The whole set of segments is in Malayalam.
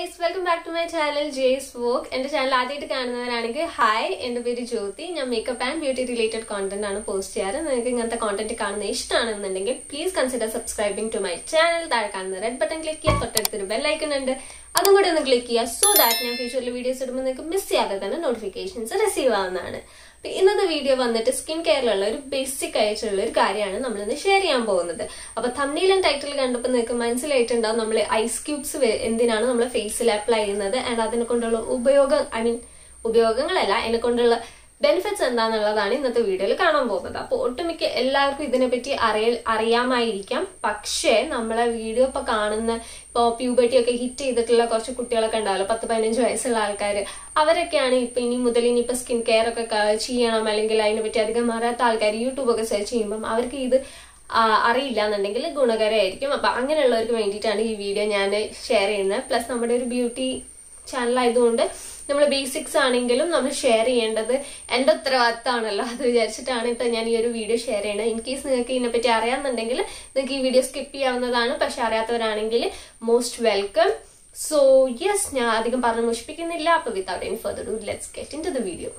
Guys welcome back to my channel ജേസ് വോക്ക് എന്റെ ചാനൽ ആദ്യമായിട്ട് കാണുന്നവരാണെങ്കിൽ ഹായ് എന്റെ പേര് ജ്യോതി. ഞാൻ makeup and beauty related content ആണ് പോസ്റ്റ് ചെയ്യാറ്. നിങ്ങൾക്ക് ഇങ്ങനത്തെ കോണ്ടന്റ് കാണുന്ന ഇഷ്ടമാണെന്നുണ്ടെങ്കിൽ please consider subscribing to my channel താഴെ കാണുന്ന റെഡ് ബട്ടൺ ക്ലിക്ക് ചെയ്യുക. തൊട്ടടുത്തൊരു ബെല്ലൈക്കൺ ഉണ്ട്. അതും കൂടി ഒന്ന് ക്ലിക്ക് ചെയ്യുക സോ ദാറ്റ് ഞാൻ ഫ്യൂച്ചറിൽ വീഡിയോസ് ഇടുമ്പോൾ നിങ്ങൾക്ക് മിസ് ചെയ്യാതെ തന്നെ നോട്ടിഫിക്കേഷൻസ് റിസീവ് ആവുന്നതാണ്. ഇന്നത്തെ വീഡിയോ വന്നിട്ട് സ്കിൻ കെയറിലുള്ള ഒരു ബേസിക് ആയിട്ടുള്ള ഒരു കാര്യമാണ് നമ്മൾ ഇന്ന് ഷെയർ ചെയ്യാൻ പോകുന്നത്. അപ്പൊ തമ്മിലും ടൈറ്റിൽ കണ്ടപ്പോൾ നിങ്ങൾക്ക് മനസ്സിലായിട്ടുണ്ടാവും നമ്മൾ ഐസ് ക്യൂബ്സ് എന്തിനാണ് നമ്മൾ ഫേസിൽ അപ്ലൈ ചെയ്യുന്നത്? ആൻഡ് അതിനെ കൊണ്ടുള്ള ഉപയോഗം ഐ മീൻ ഉപയോഗങ്ങളല്ല അതിനെ കൊണ്ടുള്ള ബെനിഫിറ്റ്സ് എന്താണെന്നുള്ളതാണ് ഇന്നത്തെ വീഡിയോയിൽ കാണാൻ പോകുന്നത്. അപ്പോൾ ഒട്ടുമിക്ക എല്ലാവർക്കും ഇതിനെപ്പറ്റി അറിയ അറിയാമായിരിക്കാം. പക്ഷേ നമ്മളെ വീഡിയോ ഇപ്പൊ കാണുന്ന ഇപ്പോൾ പ്യൂബർട്ടി ഒക്കെ ഹിറ്റ് ചെയ്തിട്ടുള്ള കുറച്ച് കുട്ടികളൊക്കെ ഉണ്ടാവല്ലോ. പത്ത് പതിനഞ്ച് വയസ്സുള്ള ആൾക്കാർ അവരൊക്കെയാണ് ഇപ്പൊ ഇനി മുതൽ ഇനിയിപ്പോ സ്കിൻ കെയർ ഒക്കെ ചെയ്യണം. അല്ലെങ്കിൽ അതിനെപ്പറ്റി അധികം അറിയാത്ത ആൾക്കാർ യൂട്യൂബ് ഒക്കെ സെർച്ച് ചെയ്യുമ്പം അവർക്ക് ഇത് അറിയില്ല എന്നുണ്ടെങ്കിൽ ഗുണകരമായിരിക്കും. അപ്പൊ അങ്ങനെയുള്ളവർക്ക് വേണ്ടിയിട്ടാണ് ഈ വീഡിയോ ഞാൻ ഷെയർ ചെയ്യുന്നത്. പ്ലസ് നമ്മുടെ ഒരു ബ്യൂട്ടി ചാനൽ ആയതുകൊണ്ട് നമ്മൾ ബേസിക്സ് ആണെങ്കിലും നമ്മൾ ഷെയർ ചെയ്യേണ്ടത് എന്റെ ഉത്തരവാദിത്തമാണല്ലോ. അത് വിചാരിച്ചിട്ടാണ് ഇപ്പം ഞാൻ ഈ ഒരു വീഡിയോ ഷെയർ ചെയ്യുന്നത് ഇൻ കേസ് നിങ്ങൾക്ക് ഇതിനെപ്പറ്റി അറിയാമെന്നുണ്ടെങ്കിൽ നിങ്ങൾക്ക് ഈ വീഡിയോ സ്കിപ്പ് ചെയ്യാവുന്നതാണ്. പക്ഷെ അറിയാത്തവരാണെങ്കിൽ മോസ്റ്റ് വെൽക്കം സോ യെസ് ഞാൻ അധികം പറഞ്ഞു മുഷിപ്പിക്കുന്നില്ല അപ്പൊ without any further ado let's get into the video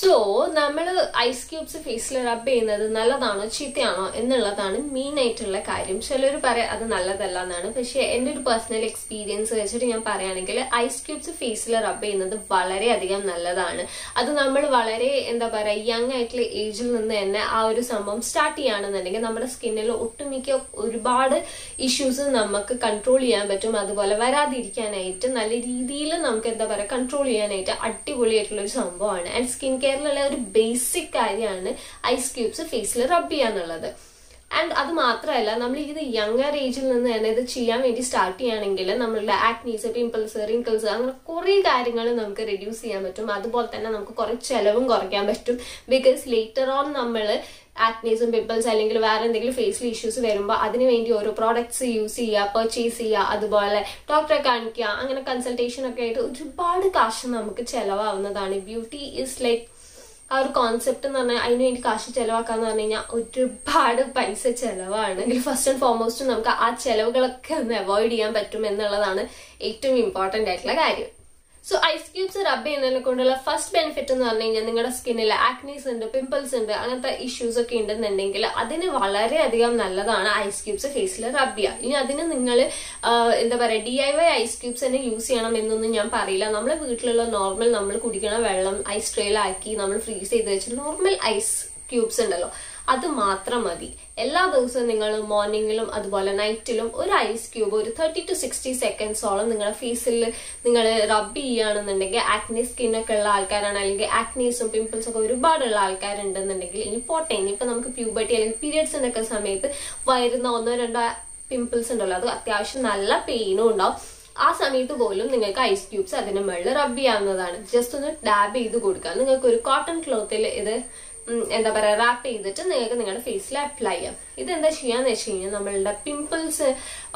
so നമ്മൾ ഐസ് ക്യൂബ്സ് ഫേസിൽ റബ് ചെയ്യുന്നത് നല്ലതാണോ ചീത്തയാണോ എന്നുള്ളതാണ് മെയിൻ ആയിട്ടുള്ള കാര്യം. ചിലർ പറയാം അത് നല്ലതല്ല എന്നാണ്. പക്ഷേ എന്റെ ഒരു പേഴ്സണൽ എക്സ്പീരിയൻസ് വെച്ചിട്ട് ഞാൻ പറയുകയാണെങ്കിൽ ഐസ് ക്യൂബ്സ് ഫേസിൽ റബ് ചെയ്യുന്നത് വളരെയധികം നല്ലതാണ്. അത് നമ്മൾ വളരെ എന്താ പറയുക യങ് ആയിട്ടുള്ള ഏജിൽ നിന്ന് തന്നെ ആ ഒരു സംഭവം സ്റ്റാർട്ട് ചെയ്യുകയാണെന്നുണ്ടെങ്കിൽ നമ്മുടെ സ്കിന്നിൽ ഒട്ടുമിക്ക ഒരുപാട് ഇഷ്യൂസ് നമുക്ക് കൺട്രോൾ ചെയ്യാൻ പറ്റും. അതുപോലെ വരാതിരിക്കാനായിട്ട് നല്ല രീതിയിൽ നമുക്ക് എന്താ പറയുക കൺട്രോൾ ചെയ്യാനായിട്ട് അടിപൊളിയായിട്ടുള്ള ഒരു സംഭവമാണ്. ആൻഡ് സ്കിൻ കെയറിലുള്ള ഒരു ബേസിക് കാര്യമാണ് ഐസ് ക്യൂബ്സ് ഫേസിൽ റബ് ചെയ്യാന്നുള്ളത്. ആൻഡ് അത് മാത്രമല്ല നമ്മൾ ഇത് യങ്ങർ ഏജിൽ നിന്ന് തന്നെ ഇത് ചെയ്യാൻ വേണ്ടി സ്റ്റാർട്ട് ചെയ്യുകയാണെങ്കിൽ നമ്മളുടെ ആക്നീസ് പിമ്പിൾസ് റിങ്കിൾസ് അങ്ങനെ കുറേ കാര്യങ്ങൾ നമുക്ക് റെഡ്യൂസ് ചെയ്യാൻ പറ്റും. അതുപോലെ തന്നെ നമുക്ക് കുറേ ചെലവും കുറയ്ക്കാൻ പറ്റും. ബിക്കോസ് ലേറ്റർ ഓൺ നമ്മൾ ആക്നീസും പിമ്പിൾസ് അല്ലെങ്കിൽ വേറെ എന്തെങ്കിലും ഫേസിൽ ഇഷ്യൂസ് വരുമ്പോൾ അതിന് വേണ്ടി ഓരോ പ്രോഡക്ട്സ് യൂസ് ചെയ്യുക പർച്ചേസ് ചെയ്യുക അതുപോലെ ഡോക്ടറെ കാണിക്കുക അങ്ങനെ കൺസൾട്ടേഷൻ ഒക്കെ ആയിട്ട് ഒരുപാട് കാശ് നമുക്ക് ചെലവാവുന്നതാണ്. ബ്യൂട്ടി ഈസ് ലൈക്ക് ആ ഒരു കോൺസെപ്റ്റ് എന്ന് പറഞ്ഞാൽ അതിന് വേണ്ടി കാശ് ചെലവാക്കാന്ന് പറഞ്ഞു കഴിഞ്ഞാൽ ഒരുപാട് പൈസ ചെലവാണ്. ഫസ്റ്റ് ആൻഡ് ഫോർമോസ്റ്റ് നമുക്ക് ആ ചെലവുകളൊക്കെ ഒന്ന് അവോയ്ഡ് ചെയ്യാൻ പറ്റും എന്നുള്ളതാണ് ഏറ്റവും ഇമ്പോർട്ടന്റ് ആയിട്ടുള്ള കാര്യം. സോ ഐസ് ക്യൂബ്സ് റബ് ചെയ്യുന്നതിനെ കൊണ്ടുള്ള ഫസ്റ്റ് ബെനിഫിറ്റ് എന്ന് പറഞ്ഞു കഴിഞ്ഞാൽ നിങ്ങളുടെ സ്കിന്നിൽ ആക്നീസ് ഉണ്ട് പിമ്പിൾസ് ഉണ്ട് അങ്ങനത്തെ ഇഷ്യൂസ് ഒക്കെ ഉണ്ടെന്നുണ്ടെങ്കിൽ അതിന് വളരെയധികം നല്ലതാണ് ഐസ് ക്യൂബ്സ് ഫേസിൽ റബ് ചെയ്യുക. ഇനി അതിന് നിങ്ങൾ എന്താ പറയുക D I Y ice cubes തന്നെ യൂസ് ചെയ്യണം എന്നൊന്നും ഞാൻ പറയില്ല. നമ്മളെ വീട്ടിലുള്ള നോർമൽ നമ്മൾ കുടിക്കണ വെള്ളം ഐസ് ട്രെയിലാക്കി നമ്മൾ ഫ്രീസ് ചെയ്ത് വെച്ച് നോർമൽ ഐസ് ക്യൂബ്സ് ഉണ്ടല്ലോ. അത് മാത്രം മതി. എല്ലാ ദിവസവും നിങ്ങൾ മോർണിംഗിലും അതുപോലെ നൈറ്റിലും ഒരു ഐസ് ക്യൂബ് ഒരു തേർട്ടി ടു സിക്സ്റ്റി സെക്കൻഡ്സോളം നിങ്ങളുടെ ഫേസിൽ നിങ്ങൾ റബ്ബ് ചെയ്യുകയാണെന്നുണ്ടെങ്കിൽ ആക്നി സ്കിന്നൊക്കെ ഉള്ള ആൾക്കാരാണ്. അല്ലെങ്കിൽ ആക്നീസും പിമ്പിൾസും ഒക്കെ ഒരുപാടുള്ള ആൾക്കാരുണ്ടെന്നുണ്ടെങ്കിൽ ഇനി പോട്ടെ. ഇനിയിപ്പോൾ നമുക്ക് പ്യൂബർട്ടി അല്ലെങ്കിൽ പീരിയഡ്സിനൊക്കെ സമയത്ത് വരുന്ന ഒന്നോ രണ്ടോ പിമ്പിൾസ് ഉണ്ടല്ലോ അത് അത്യാവശ്യം നല്ല പെയിനും ഉണ്ടാവും. ആ സമയത്ത് പോലും നിങ്ങൾക്ക് ഐസ് ക്യൂബ്സ് അതിന് മുകളിൽ റബ്ബ് ചെയ്യാവുന്നതാണ്. ജസ്റ്റ് ഒന്ന് ഡാബ് ചെയ്ത് കൊടുക്കുക. നിങ്ങൾക്ക് ഒരു കോട്ടൺ ക്ലോത്തിൽ ഇത് എന്താ പറയുക റാപ്പ് ചെയ്തിട്ട് നിങ്ങൾക്ക് നിങ്ങളുടെ ഫേസിൽ അപ്ലൈ ചെയ്യാം. ഇതെന്താ ചെയ്യാന്ന് വെച്ച് കഴിഞ്ഞാൽ നമ്മളുടെ പിമ്പിൾസ്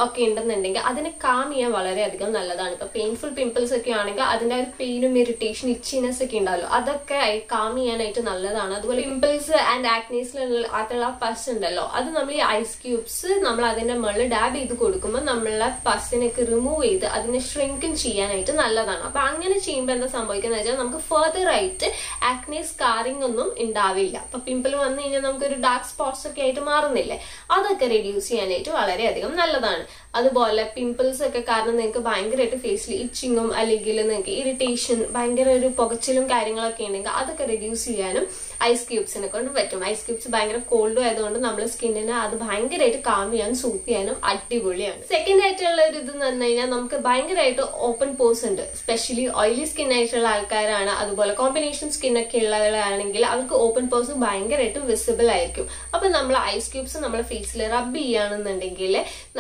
ഒക്കെ ഉണ്ടെന്നുണ്ടെങ്കിൽ അതിനെ കാം ചെയ്യാൻ വളരെയധികം നല്ലതാണ്. ഇപ്പൊ പെയിൻഫുൾ പിമ്പിൾസ് ഒക്കെ ആണെങ്കിൽ അതിന്റെ ഒരു പെയിനും ഇറിറ്റേഷൻ ഇച്ചിനെസ് ഒക്കെ ഉണ്ടാവല്ലോ. അതൊക്കെ കാം ചെയ്യാനായിട്ട് നല്ലതാണ്. അതുപോലെ പിമ്പിൾസ് ആൻഡ് ആക്നീസിലുള്ള അതുള്ള പസ് ഉണ്ടല്ലോ. അത് നമ്മൾ ഈ ഐസ് ക്യൂബ്സ് നമ്മൾ അതിന്റെ മുകളിൽ ഡാബ് ചെയ്ത് കൊടുക്കുമ്പോൾ നമ്മളെ പസ്സിനൊക്കെ റിമൂവ് ചെയ്ത് അതിനെ ഷ്രിങ്കൻ ചെയ്യാനായിട്ട് നല്ലതാണ്. അപ്പൊ അങ്ങനെ ചെയ്യുമ്പോൾ എന്താ സംഭവിക്കുന്നത് വെച്ചാൽ നമുക്ക് ഫെർദർ ആയിട്ട് ആക്നീസ് സ്കാറിംഗ് ഒന്നും ഉണ്ടാവില്ല. അപ്പൊ പിമ്പിൾ വന്നു കഴിഞ്ഞാൽ നമുക്കൊരു ഡാർക്ക് സ്പോട്ട്സ് ഒക്കെ ആയിട്ട് മാറുന്നില്ലേ? അതൊക്കെ റെഡ്യൂസ് ചെയ്യാനായിട്ട് വളരെയധികം നല്ലതാണ്. അതുപോലെ പിമ്പിൾസ് ഒക്കെ കാരണം നിങ്ങൾക്ക് ഭയങ്കരമായിട്ട് ഫേസിൽ ഇച്ചിങ്ങും അല്ലെങ്കിൽ നിങ്ങൾക്ക് ഇറിറ്റേഷൻ ഭയങ്കര ഒരു പുകച്ചിലും കാര്യങ്ങളൊക്കെ ഉണ്ടെങ്കിൽ അതൊക്കെ റെഡ്യൂസ് ചെയ്യാനും ഐസ് ക്യൂബ്സിനെ കൊണ്ട് പറ്റും. ഐസ് ക്യൂബ്സ് ഭയങ്കര കോൾഡും ആയതുകൊണ്ട് നമ്മുടെ സ്കിന്നിനെ അത് ഭയങ്കരമായിട്ട് കാം ചെയ്യാനും സൂപ്പ് ചെയ്യാനും അടിപൊളിയാണ്. സെക്കൻഡ് ആയിട്ടുള്ള ഒരു ഇത് എന്ന് പറഞ്ഞു കഴിഞ്ഞാൽ നമുക്ക് ഭയങ്കരമായിട്ട് ഓപ്പൺ പോസ് ഉണ്ട്. സ്പെഷ്യലി ഓയിലി സ്കിൻ ആയിട്ടുള്ള ആൾക്കാരാണ്. അതുപോലെ കോമ്പിനേഷൻ സ്കിൻ ഒക്കെ ഉള്ളവരാണെങ്കിൽ അവർക്ക് ഓപ്പൺ പോസ് ഭയങ്കരമായിട്ട് വിസിബിൾ ആയിരിക്കും. അപ്പൊ നമ്മൾ ഐസ് ക്യൂബ്സ് നമ്മുടെ ഫേസിൽ റബ്ബ് ചെയ്യുകയാണെന്നുണ്ടെങ്കിൽ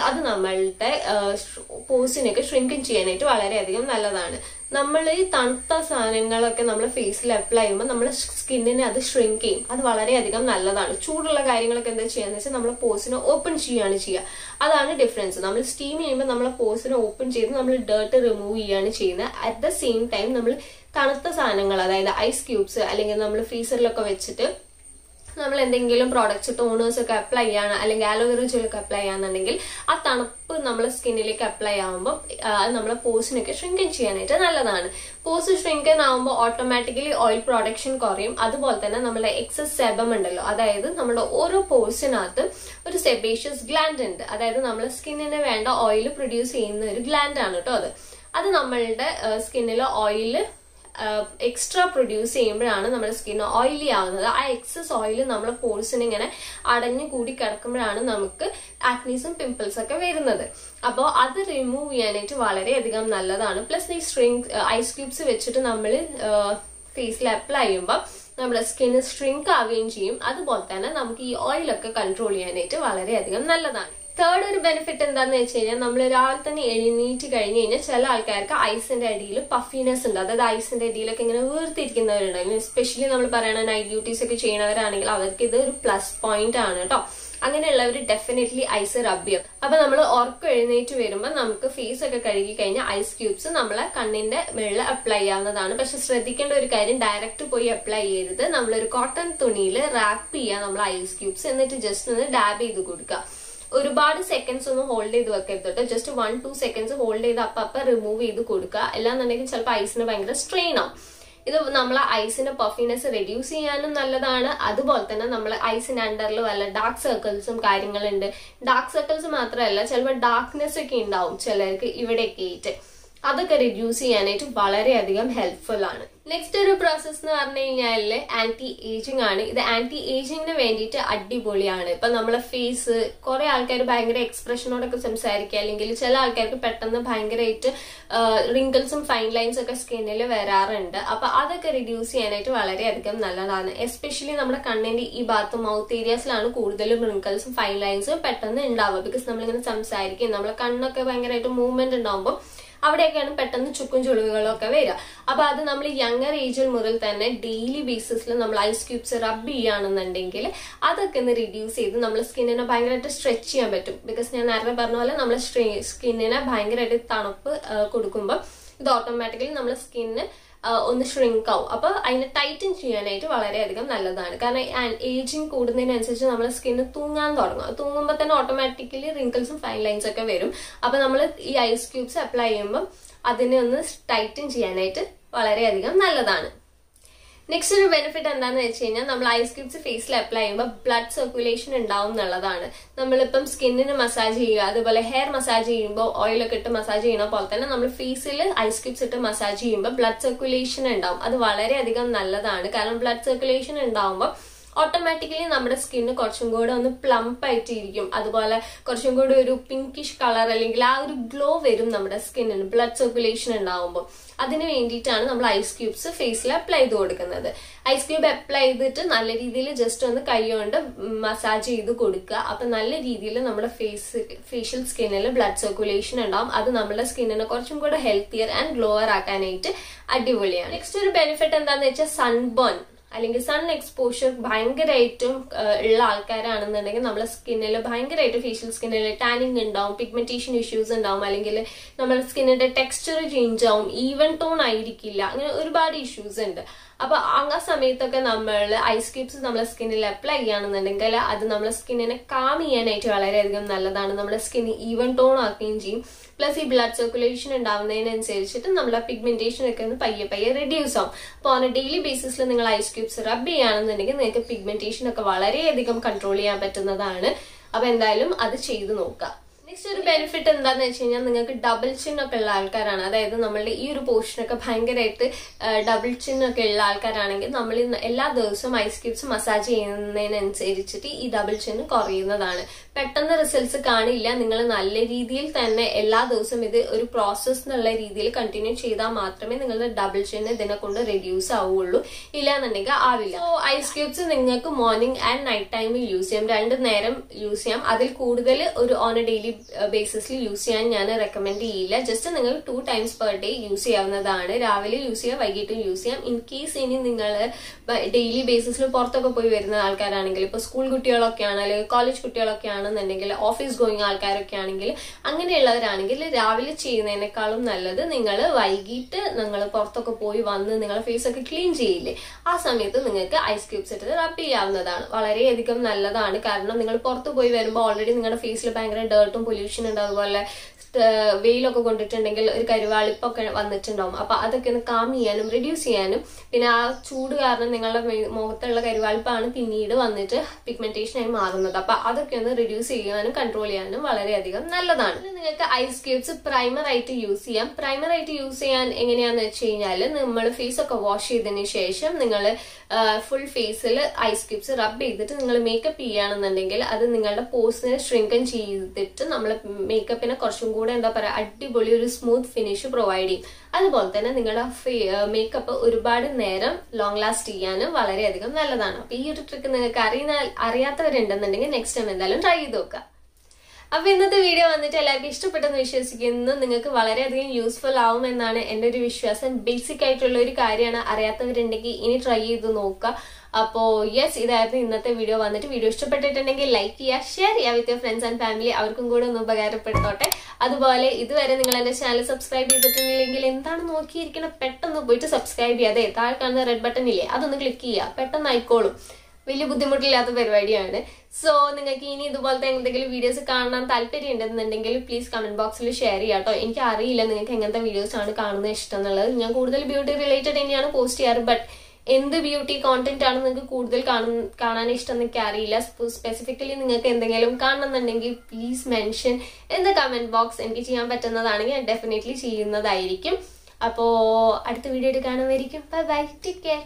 അത് നമ്മളുടെ പോസിനൊക്കെ ഷ്രിങ്കൻ ചെയ്യാനായിട്ട് വളരെയധികം നല്ലതാണ്. നമ്മൾ ഈ തണുത്ത സാധനങ്ങളൊക്കെ നമ്മൾ ഫേസിൽ അപ്ലൈ ചെയ്യുമ്പോൾ നമ്മുടെ സ്കിന്നിനെ അത് ഷ്രിങ്ക് ചെയ്യും. അത് വളരെയധികം നല്ലതാണ്. ചൂടുള്ള കാര്യങ്ങളൊക്കെ എന്താ ചെയ്യാന്ന് വെച്ചാൽ നമ്മളെ പോസിനെ ഓപ്പൺ ചെയ്യുകയാണ് ചെയ്യുക അതാണ് ഡിഫറൻസ് നമ്മൾ സ്റ്റീം ചെയ്യുമ്പോൾ നമ്മളെ പോസിനെ ഓപ്പൺ ചെയ്ത് നമ്മൾ ഡേർട്ട് റിമൂവ് ചെയ്യുകയാണ് ചെയ്യുന്നത്. അറ്റ് ദ സെയിം ടൈം നമ്മൾ തണുത്ത സാധനങ്ങൾ അതായത് ഐസ് ക്യൂബ്സ് അല്ലെങ്കിൽ നമ്മൾ ഫ്രീസറിലൊക്കെ വെച്ചിട്ട് നമ്മൾ എന്തെങ്കിലും പ്രോഡക്റ്റ്സ് ടോണേഴ്സ് ഒക്കെ അപ്ലൈ ചെയ്യാണ് അല്ലെങ്കിൽ ആലോവേറ ഒക്കെ അപ്ലൈ ചെയ്യാന്നുണ്ടെങ്കിൽ ആ തണുപ്പ് നമ്മൾ സ്കിന്നിലേക്ക് അപ്ലൈ ആകുമ്പോൾ അത് നമ്മളെ പോസിനൊക്കെ ഷ്രിങ്കൻ ചെയ്യാനായിട്ട് നല്ലതാണ്. പോസ് ഷ്രിങ്കൻ ആകുമ്പോൾ ഓട്ടോമാറ്റിക്കലി ഓയിൽ പ്രൊഡക്ഷൻ കുറയും. അതുപോലെ തന്നെ നമ്മുടെ എക്സസ് സെബം ഉണ്ടല്ലോ അതായത് നമ്മുടെ ഓരോ പോസിനകത്ത് ഒരു സെബേഷ്യസ് ഗ്ലാൻഡ് ഉണ്ട്. അതായത് നമ്മുടെ സ്കിന്നിന് വേണ്ട ഓയിൽ പ്രൊഡ്യൂസ് ചെയ്യുന്ന ഒരു ഗ്ലാൻഡ് ആണ് കേട്ടോ അത്. അത് നമ്മളുടെ സ്കിന്നിലെ ഓയിൽ എക്സ്ട്രാ പ്രൊഡ്യൂസ് ചെയ്യുമ്പോഴാണ് നമ്മുടെ സ്കിൻ ഓയിലി ആവുന്നത് ആ എക്സസ് ഓയിൽ നമ്മുടെ പോഴ്സിന് ഇങ്ങനെ അടഞ്ഞു കൂടി കിടക്കുമ്പോഴാണ് നമുക്ക് ആക്നീസും പിമ്പിൾസ് ഒക്കെ വരുന്നത്. അപ്പോൾ അത് റിമൂവ് ചെയ്യാനായിട്ട് വളരെയധികം നല്ലതാണ്. പ്ലസ് ഈ സ്ട്രിങ് ഐസ് ക്യൂബ്സ് വെച്ചിട്ട് നമ്മൾ ഫേസിൽ അപ്ലൈ ചെയ്യുമ്പോൾ നമ്മുടെ സ്കിന്ന് സ്ട്രിങ്ക് ആവുകയും ചെയ്യും. അതുപോലെ തന്നെ നമുക്ക് ഈ ഓയിലൊക്കെ കൺട്രോൾ ചെയ്യാനായിട്ട് വളരെയധികം നല്ലതാണ്. തേർഡ് ഒരു ബെനിഫിറ്റ് എന്താന്ന് വെച്ച് കഴിഞ്ഞാൽ നമ്മൾ രാവിലെ തന്നെ എഴുന്നേറ്റ് കഴിഞ്ഞ് കഴിഞ്ഞാൽ ചില ആൾക്കാർക്ക് ഐസിന്റെ അടിയിൽ പഫിനെസ് ഉണ്ട്. അതായത് ഐസിന്റെ അടിയിലൊക്കെ ഇങ്ങനെ വീർത്തിരിക്കുന്നവരുണ്ടായിരുന്നു എസ്പെഷ്യലി നമ്മൾ പറയുന്ന നൈറ്റ് ഡ്യൂട്ടീസ് ഒക്കെ ചെയ്യണവരാണെങ്കിൽ അവർക്ക് ഇത് ഒരു പ്ലസ് പോയിന്റ് ആണ് കേട്ടോ അങ്ങനെയുള്ളവർ ഡെഫിനറ്റ്ലി ഐസ് റബ് ചെയ്യും. അപ്പൊ നമ്മൾ ഉറക്കം എഴുന്നേറ്റ് വരുമ്പോൾ നമുക്ക് ഫേസ് ഒക്കെ കഴുകി കഴിഞ്ഞാൽ ഐസ് ക്യൂബ്സ് നമ്മളെ കണ്ണിന്റെ മുകളിൽ അപ്ലൈ ചെയ്യാവുന്നതാണ് പക്ഷെ ശ്രദ്ധിക്കേണ്ട ഒരു കാര്യം ഡയറക്റ്റ് പോയി അപ്ലൈ ചെയ്യരുത്. നമ്മളൊരു കോട്ടൺ തുണിയിൽ റാപ്പ് ചെയ്യുക നമ്മൾ ഐസ് ക്യൂബ്സ് എന്നിട്ട് ജസ്റ്റ് ഒന്ന് ഡാബ് ചെയ്ത് കൊടുക്കുക. ഒരുപാട് സെക്കൻഡ്സ് ഒന്നും ഹോൾഡ് ചെയ്ത് വെക്കരുത് കേട്ടോ. Just one two seconds hold ചെയ്ത് അപ്പൊ അപ്പൊ റിമൂവ് ചെയ്ത് കൊടുക്കുക. അല്ലാന്നുണ്ടെങ്കിൽ ചിലപ്പോൾ ഐസിന് ഭയങ്കര സ്ട്രെയിൻ ആവും ഇത് നമ്മളെ ഐസിന്റെ പഫിനെസ് റെഡ്യൂസ് ചെയ്യാനും നല്ലതാണ്. അതുപോലെ തന്നെ നമ്മൾ ഐസിന്റെ അണ്ടറിൽ വല്ല ഡാർക്ക് സർക്കിൾസും കാര്യങ്ങളുണ്ട്. ഡാർക്ക് സർക്കിൾസ് മാത്രമല്ല ചിലപ്പോൾ ഡാർക്ക്നെസ് ഒക്കെ ഉണ്ടാവും ചിലർക്ക് ഇവിടെയൊക്കെ ആയിട്ട്. അതൊക്കെ റെഡ്യൂസ് ചെയ്യാനായിട്ട് വളരെയധികം ഹെൽപ്ഫുൾ ആണ്. നെക്സ്റ്റ് ഒരു പ്രോസസ് എന്ന് പറഞ്ഞു കഴിഞ്ഞാൽ ആന്റി ഏജിങ് ആണ്. ഇത് ആന്റി ഏജിങ്ങിന് വേണ്ടിയിട്ട് അടിപൊളിയാണ്. ഇപ്പൊ നമ്മളെ ഫേസ് കുറെ ആൾക്കാർ ഭയങ്കര എക്സ്പ്രഷനോടൊക്കെ സംസാരിക്കുക അല്ലെങ്കിൽ ചില ആൾക്കാർക്ക് പെട്ടെന്ന് ഭയങ്കരമായിട്ട് റിങ്കിൾസും ഫൈൻ ലൈൻസ് ഒക്കെ സ്കിന്നിൽ വരാറുണ്ട്. അപ്പൊ അതൊക്കെ റിഡ്യൂസ് ചെയ്യാനായിട്ട് വളരെയധികം നല്ലതാണ്. എസ്പെഷ്യലി നമ്മുടെ കണ്ണിന്റെ ഈ ഭാഗത്ത് മൗത്ത് ഏരിയാസിലാണ് കൂടുതലും റിങ്കിൾസും ഫൈൻ ലൈൻസും പെട്ടെന്ന് ഉണ്ടാവുക. ബിക്കോസ് നമ്മളിങ്ങനെ സംസാരിക്കും നമ്മളെ കണ്ണൊക്കെ ഭയങ്കരമായിട്ട് മൂവ്മെന്റ് ഉണ്ടാവുമ്പോൾ അവിടെയൊക്കെയാണ് പെട്ടെന്ന് ചുക്കും ചുളിവുകളൊക്കെ വരിക. അപ്പൊ അത് നമ്മൾ യങ്ങർ ഏജിൽ മുതൽ തന്നെ ഡെയിലി ബേസിസിൽ നമ്മൾ ഐസ് ക്യൂബ്സ് റബ്ബ് ചെയ്യുകയാണെന്നുണ്ടെങ്കിൽ അതൊക്കെ ഒന്ന് റിഡ്യൂസ് ചെയ്ത് നമ്മൾ സ്കിന്നിനെ ഭയങ്കരമായിട്ട് സ്ട്രെച്ച് ചെയ്യാൻ പറ്റും. ബിക്കോസ് ഞാൻ നേരത്തെ പറഞ്ഞ പോലെ നമ്മൾ സ്കിന്നിനെ ഭയങ്കരമായിട്ട് തണുപ്പ് കൊടുക്കുമ്പോൾ ഇത് ഓട്ടോമാറ്റിക്കലി നമ്മൾ സ്കിന്ന് ഒന്ന് ഷ്രിങ്ക് ആവും. അപ്പൊ അതിനെ ടൈറ്റൻ ചെയ്യാനായിട്ട് വളരെയധികം നല്ലതാണ്. കാരണം ഏജിങ് കൂടുന്നതിനനുസരിച്ച് നമ്മുടെ സ്കിന്ന് തൂങ്ങാൻ തുടങ്ങും. തൂങ്ങുമ്പോൾ തന്നെ ഓട്ടോമാറ്റിക്കലി റിങ്കിൾസും ഫൈൻ ലൈൻസ് ഒക്കെ വരും. അപ്പൊ നമ്മൾ ഈ ഐസ് ക്യൂബ്സ് അപ്ലൈ ചെയ്യുമ്പോൾ അതിനെ ഒന്ന് ടൈറ്റൻ ചെയ്യാനായിട്ട് വളരെയധികം നല്ലതാണ്. നെക്സ്റ്റ് ഒരു ബെനിഫിറ്റ് എന്താന്ന് വെച്ച് കഴിഞ്ഞാൽ നമ്മൾ ഐസ് ക്യൂബ്സ് ഫേസിൽ അപ്ലൈ ചെയ്യുമ്പോൾ ബ്ലഡ് സർക്കുലേഷൻ ഉണ്ടാവും എന്നുള്ളതാണ്. നമ്മളിപ്പം സ്കിന്നിന് മസാജ് ചെയ്യുക അതുപോലെ ഹെയർ മസാജ് ചെയ്യുമ്പോൾ ഓയിലൊക്കെ ഇട്ട് മസാജ് ചെയ്യണ പോലെ തന്നെ നമ്മൾ ഫേസിൽ ഐസ് ക്യൂബ്സ് ഇട്ട് മസാജ് ചെയ്യുമ്പോൾ ബ്ലഡ് സർക്കുലേഷൻ ഉണ്ടാവും. അത് വളരെയധികം നല്ലതാണ്. കാരണം ബ്ലഡ് സർക്കുലേഷൻ ഉണ്ടാവുമ്പോൾ ഓട്ടോമാറ്റിക്കലി നമ്മുടെ സ്കിന്ന് കുറച്ചും കൂടെ ഒന്ന് പ്ലംപ് ആയിട്ട് ഇരിക്കും അതുപോലെ കുറച്ചും കൂടെ ഒരു പിങ്കിഷ് കളർ അല്ലെങ്കിൽ ആ ഒരു ഗ്ലോ വരും നമ്മുടെ സ്കിന്നിന് ബ്ലഡ് സർക്കുലേഷൻ ഉണ്ടാവുമ്പോൾ അതിന് വേണ്ടിയിട്ടാണ് നമ്മൾ ഐസ് ക്യൂബ്സ് ഫേസിൽ അപ്ലൈ ചെയ്ത് കൊടുക്കുന്നത്. ഐസ് ക്യൂബ് അപ്ലൈ ചെയ്തിട്ട് നല്ല രീതിയിൽ ജസ്റ്റ് ഒന്ന് കൈ കൊണ്ട് മസാജ് ചെയ്ത് കൊടുക്കുക. അപ്പൊ നല്ല രീതിയിൽ നമ്മുടെ ഫേസ് ഫേഷ്യൽ സ്കിന്നിൽ ബ്ലഡ് സർക്കുലേഷൻ ഉണ്ടാവും. അത് നമ്മുടെ സ്കിന്നിനെ കുറച്ചും കൂടെ ഹെൽത്തിയർ ആൻഡ് ഗ്ലോവർ ആക്കാനായിട്ട് അടിപൊളിയാണ്. നെക്സ്റ്റ് ഒരു ബെനിഫിറ്റ് എന്താണെന്ന് വെച്ചാൽ സൺബേൺ അല്ലെങ്കിൽ സൺ എക്സ്പോഷർ ഭയങ്കരമായിട്ടും ഉള്ള ആൾക്കാരാണെന്നുണ്ടെങ്കിൽ നമ്മുടെ സ്കിന്നിൽ ഭയങ്കരമായിട്ട് ഫേഷ്യൽ സ്കിന്നിൽ ടാനിങ് ഉണ്ടാവും പിഗ്മെന്റേഷൻ ഇഷ്യൂസ് ഉണ്ടാവും അല്ലെങ്കിൽ നമ്മുടെ സ്കിന്നിന്റെ ടെക്സ്ചർ ചേഞ്ച് ആവും ഈവൻ ടോൺ ആയിരിക്കില്ല. അങ്ങനെ ഒരുപാട് ഇഷ്യൂസ് ഉണ്ട്. അപ്പൊ ആ സമയത്തൊക്കെ നമ്മൾ ഐസ് ക്യൂബ്സ് നമ്മളെ സ്കിന്നിൽ അപ്ലൈ ചെയ്യുകയാണെന്നുണ്ടെങ്കിൽ അത് നമ്മളെ സ്കിന്നിനെ കാം ചെയ്യാനായിട്ട് വളരെയധികം നല്ലതാണ്. നമ്മുടെ സ്കിൻ ഈവൻ ടോൺ ആക്കുകയും ചെയ്യും. പ്ലസ് ഈ ബ്ലഡ് സർക്കുലേഷൻ ഉണ്ടാവുന്നതിനനുസരിച്ചിട്ട് നമ്മുടെ പിഗ്മെന്റേഷൻ ഒക്കെ ഒന്ന് പയ്യെ പയ്യെ റെഡ്യൂസ് ആവും. അപ്പോൾ ഓൺ ഡെയിലി ബേസിസിൽ നിങ്ങൾ ഐസ് ക്യൂബ്സ് റബ് ചെയ്യുകയാണെന്നുണ്ടെങ്കിൽ നിങ്ങൾക്ക് പിഗ്മെന്റേഷൻ ഒക്കെ വളരെയധികം കൺട്രോൾ ചെയ്യാൻ പറ്റുന്നതാണ്. അപ്പൊ എന്തായാലും അത് ചെയ്തു നോക്കുക. നെക്സ്റ്റ് ഒരു ബെനിഫിറ്റ് എന്താന്ന് വെച്ച് കഴിഞ്ഞാൽ നിങ്ങൾക്ക് ഡബിൾ ചിൻ ഒക്കെ ഉള്ള ആൾക്കാരാണ്. അതായത് നമ്മളുടെ ഈ ഒരു പോർഷനൊക്കെ ഭയങ്കരമായിട്ട് ഡബിൾ ചിൻ ഒക്കെ ഉള്ള ആൾക്കാരാണെങ്കിൽ നമ്മൾ എല്ലാ ദിവസവും ഐസ് ക്യൂബ്സ് മസാജ് ചെയ്യുന്നതിനനുസരിച്ചിട്ട് ഈ ഡബിൾ ചിൻ കുറയുന്നതാണ്. പെട്ടെന്ന് റിസൾട്ട്സ് കാണില്ല. നിങ്ങൾ നല്ല രീതിയിൽ തന്നെ എല്ലാ ദിവസവും ഇത് ഒരു പ്രോസസ് എന്നുള്ള രീതിയിൽ കണ്ടിന്യൂ ചെയ്താൽ മാത്രമേ നിങ്ങളുടെ ഡബിൾ ചിൻ ഇതിനെ കൊണ്ട് റെഡ്യൂസ് ആവുള്ളൂ. ഇല്ലാന്നുണ്ടെങ്കിൽ ആവില്ല. സോ ഐസ് ക്യൂബ്സ് നിങ്ങൾക്ക് മോർണിംഗ് ആൻഡ് നൈറ്റ് ടൈമിൽ യൂസ് ചെയ്യാം. രണ്ട് നേരം യൂസ് ചെയ്യാം. അതിൽ കൂടുതൽ ഒരു ഓൺ എ ഡെയിലി ബേസിസിൽ യൂസ് ചെയ്യാൻ ഞാൻ റെക്കമെൻഡ് ചെയ്യില്ല. ജസ്റ്റ് നിങ്ങൾ two times per day use ചെയ്യാവുന്നതാണ്. രാവിലെ യൂസ് ചെയ്യാം വൈകിട്ടും യൂസ് ചെയ്യാം. ഇൻ കേസ് ഇനി നിങ്ങൾ ഡെയിലി ബേസിസിൽ പുറത്തൊക്കെ പോയി വരുന്ന ആൾക്കാരാണെങ്കിൽ ഇപ്പോൾ സ്കൂൾ കുട്ടികളൊക്കെ ആണ് അല്ലെങ്കിൽ കോളേജ് കുട്ടികളൊക്കെ ആണെന്നുണ്ടെങ്കിൽ ഓഫീസ് ഗോയിങ് ആൾക്കാരൊക്കെ ആണെങ്കിൽ അങ്ങനെയുള്ളവരാണെങ്കിൽ രാവിലെ ചെയ്യുന്നതിനേക്കാളും നല്ലത് നിങ്ങൾ വൈകിട്ട് നിങ്ങൾ പുറത്തൊക്കെ പോയി വന്ന് നിങ്ങളുടെ ഫേസ് ഒക്കെ ക്ലീൻ ചെയ്യില്ലേ. ആ സമയത്ത് നിങ്ങൾക്ക് ഐസ് ക്യൂബ്സ് ഇട്ട് റബ് ചെയ്യാവുന്നതാണ്. വളരെയധികം നല്ലതാണ്. കാരണം നിങ്ങൾ പുറത്ത് പോയി വരുമ്പോൾ ഓൾറെഡി നിങ്ങളുടെ ഫേസിൽ ഭയങ്കര ഡേർട്ടും പൊല്യൂഷൻ ഉണ്ട്. അതുപോലെ വെയിലൊക്കെ കൊണ്ടിട്ടുണ്ടെങ്കിൽ ഒരു കരുവാളിപ്പൊക്കെ വന്നിട്ടുണ്ടാവും. അപ്പൊ അതൊക്കെ ഒന്ന് കാം ചെയ്യാനും റെഡ്യൂസ് ചെയ്യാനും. പിന്നെ ആ ചൂട് കാരണം നിങ്ങളുടെ മുഖത്തുള്ള കരുവാളിപ്പാണ് പിന്നീട് വന്നിട്ട് പിഗ്മെന്റേഷനായി മാറുന്നത്. അപ്പൊ അതൊക്കെ ഒന്ന് റിഡ്യൂസ് ചെയ്യാനും കൺട്രോൾ ചെയ്യാനും വളരെയധികം നല്ലതാണ്. നിങ്ങൾക്ക് ഐസ് ക്യൂബ്സ് പ്രൈമർ ആയിട്ട് യൂസ് ചെയ്യാം. പ്രൈമർ ആയിട്ട് യൂസ് ചെയ്യാൻ എങ്ങനെയാന്ന് വെച്ച് കഴിഞ്ഞാൽ നമ്മൾ ഫേസ് ഒക്കെ വാഷ് ചെയ്തതിന് ശേഷം നിങ്ങൾ ഫുൾ ഫേസിൽ ഐസ് ക്യൂബ്സ് റബ്ബ് ചെയ്തിട്ട് നിങ്ങൾ മേക്കപ്പ് ചെയ്യുകയാണെന്നുണ്ടെങ്കിൽ അത് നിങ്ങളുടെ പോസിനെ ശ്രിങ്കൻ ചെയ്തിട്ട് നമ്മൾ മേക്കപ്പിനെ കുറച്ചും കൂടെ എന്താ പറയുക അടിപൊളി ഒരു സ്മൂത്ത് ഫിനിഷ് പ്രൊവൈഡ് ചെയ്യും. അതുപോലെ തന്നെ നിങ്ങളുടെ മേക്കപ്പ് ഒരുപാട് നേരം ലോങ് ലാസ്റ്റ് ചെയ്യാനും വളരെയധികം നല്ലതാണ്. അപ്പൊ ഈ ഒരു ട്രിക്ക് നിങ്ങൾക്ക് അറിയുന്ന അറിയാത്തവരുണ്ടെന്നുണ്ടെങ്കിൽ നെക്സ്റ്റ് ടൈം എന്തായാലും ട്രൈ ചെയ്ത് നോക്കുക. അപ്പൊ ഇന്നത്തെ വീഡിയോ വന്നിട്ട് എല്ലാവർക്കും ഇഷ്ടപ്പെട്ടെന്ന് വിശ്വസിക്കുന്നു. നിങ്ങൾക്ക് വളരെയധികം യൂസ്ഫുൾ ആവും എന്നാണ് എന്റെ ഒരു വിശ്വാസം. ബേസിക് ആയിട്ടുള്ള ഒരു കാര്യമാണ് അറിയാത്തവരുണ്ടെങ്കിൽ ഇനി ട്രൈ ചെയ്ത് നോക്കുക. അപ്പോ യെസ് ഇതായിരുന്നു ഇന്നത്തെ വീഡിയോ വന്നിട്ട് വീഡിയോ ഇഷ്ടപ്പെട്ടിട്ടുണ്ടെങ്കിൽ ലൈക്ക് ചെയ്യുക ഷെയർ ചെയ്യുക with your friends and family അവർക്കും കൂടെ ഒന്ന് ഉപകാരപ്പെടുത്തോട്ടെ. അതുപോലെ ഇതുവരെ നിങ്ങൾ എന്റെ ചാനൽ സബ്സ്ക്രൈബ് ചെയ്തിട്ടുണ്ടെങ്കിൽ എന്താണ് നോക്കിയിരിക്കണം? പെട്ടെന്ന് പോയിട്ട് സബ്സ്ക്രൈബ് ചെയ്യുക. അതെ താഴെ കാണുന്ന റെഡ് ബട്ടൺ ഇല്ലേ അതൊന്ന് ക്ലിക്ക് ചെയ്യുക. പെട്ടെന്ന് ആയിക്കോളും. വലിയ ബുദ്ധിമുട്ടില്ലാത്ത പരിപാടിയാണ്. സോ നിങ്ങൾക്ക് ഇനി ഇതുപോലത്തെ എന്തെങ്കിലും വീഡിയോസ് കാണാൻ താല്പര്യം ഉണ്ടെന്നുണ്ടെങ്കിൽ പ്ലീസ് കമന്റ് ബോക്സിൽ ഷെയർ ചെയ്യാം കേട്ടോ. എനിക്ക് അറിയില്ല നിങ്ങൾക്ക് എങ്ങനത്തെ വീഡിയോസ് ആണ് കാണുന്നത് ഇഷ്ടം എന്നുള്ളത്. ഞാൻ കൂടുതൽ ബ്യൂട്ടി റിലേറ്റഡ് തന്നെയാണ് പോസ്റ്റ് ചെയ്യാറ് ബട്ട് എന്ത് ബ്യൂട്ടി കോണ്ടന്റ് ആണ് നിങ്ങൾക്ക് കൂടുതൽ കാണാൻ ഇഷ്ടം എന്നൊക്കെ അറിയില്ല. സ്പെസിഫിക്കലി നിങ്ങൾക്ക് എന്തെങ്കിലും കാണണമെന്നുണ്ടെങ്കിൽ please mention in comment box എനിക്ക് ചെയ്യാൻ പറ്റുന്നതാണെങ്കിൽ ഞാൻ ഡെഫിനറ്റ്ലി ചെയ്യുന്നതായിരിക്കും. അപ്പോ അടുത്ത വീഡിയോ കാണുമായിരിക്കും ബൈ ബൈ ടേക്ക് കെയർ